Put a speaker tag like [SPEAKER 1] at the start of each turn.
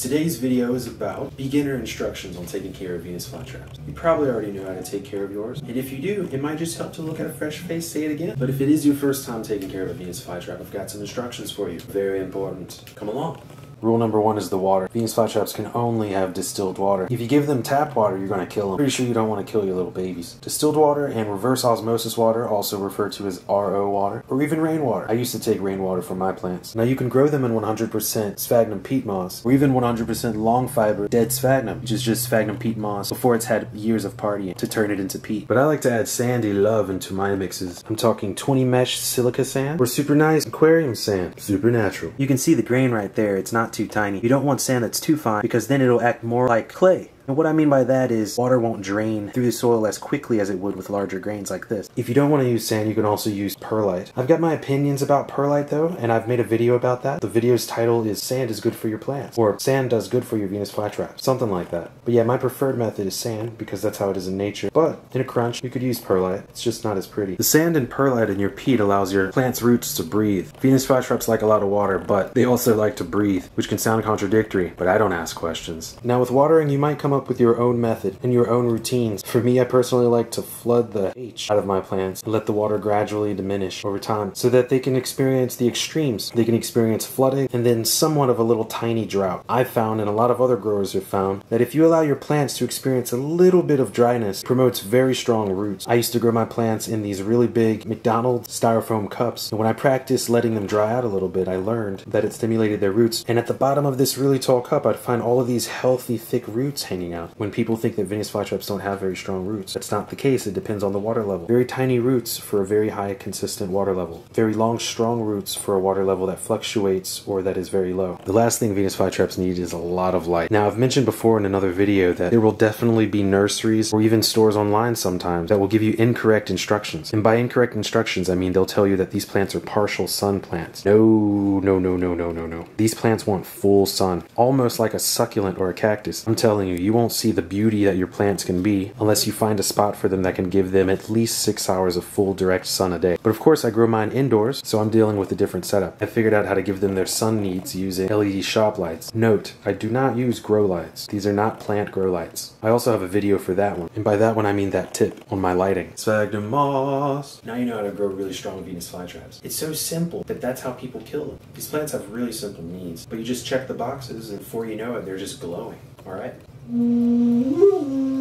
[SPEAKER 1] Today's video is about beginner instructions on taking care of Venus flytraps. You probably already know how to take care of yours, and if you do, it might just help to look at a fresh face, say it again. But if it is your first time taking care of a Venus flytrap, I've got some instructions for you. Very important. Come along. Rule number one is the water. Venus flytraps can only have distilled water. If you give them tap water, you're going to kill them. Pretty sure you don't want to kill your little babies. Distilled water and reverse osmosis water, also referred to as RO water, or even rainwater. I used to take rainwater for my plants. Now you can grow them in 100% sphagnum peat moss, or even 100% long fiber dead sphagnum, which is just sphagnum peat moss before it's had years of partying to turn it into peat. But I like to add sandy love into my mixes. I'm talking 20 mesh silica sand, or super nice aquarium sand. Super natural. You can see the grain right there. It's not too tiny. You don't want sand that's too fine because then it'll act more like clay. And what I mean by that is water won't drain through the soil as quickly as it would with larger grains like this. If you don't want to use sand, you can also use perlite. I've got my opinions about perlite though, and I've made a video about that. The video's title is Sand is good for your plants, or Sand does good for your Venus flytrap, something like that. But yeah, my preferred method is sand because that's how it is in nature. But in a crunch, you could use perlite. It's just not as pretty. The sand and perlite in your peat allows your plant's roots to breathe. Venus flytraps like a lot of water, but they also like to breathe, which can sound contradictory, but I don't ask questions. Now with watering, you might come up with your own method and your own routines. For me, I personally like to flood the H out of my plants and let the water gradually diminish over time so that they can experience the extremes. They can experience flooding and then somewhat of a little tiny drought. I've found, and a lot of other growers have found, that if you allow your plants to experience a little bit of dryness, promotes very strong roots. I used to grow my plants in these really big McDonald's styrofoam cups, and when I practiced letting them dry out a little bit, I learned that it stimulated their roots. And at the bottom of this really tall cup, I'd find all of these healthy, thick roots hanging out. When people think that Venus flytraps don't have very strong roots, that's not the case. It depends on the water level. Very tiny roots for a very high, consistent water level. Very long, strong roots for a water level that fluctuates or that is very low. The last thing Venus flytraps need is a lot of light. Now, I've mentioned before in another video that there will definitely be nurseries or even stores online sometimes that will give you incorrect instructions. And by incorrect instructions, I mean they'll tell you that these plants are partial sun plants. No, no, no, no, no, no, no. These plants want full sun, almost like a succulent or a cactus. I'm telling you, you won't see the beauty that your plants can be unless you find a spot for them that can give them at least six hours of full direct sun a day. But of course, I grow mine indoors, so I'm dealing with a different setup. I figured out how to give them their sun needs using LED shop lights. Note, I do not use grow lights. These are not plant grow lights. I also have a video for that one. And by that one, I mean that tip on my lighting. Sphagnum moss. Now you know how to grow really strong Venus flytraps. It's so simple that that's how people kill them. These plants have really simple needs, but you just check the boxes and before you know it, they're just glowing. All right? Música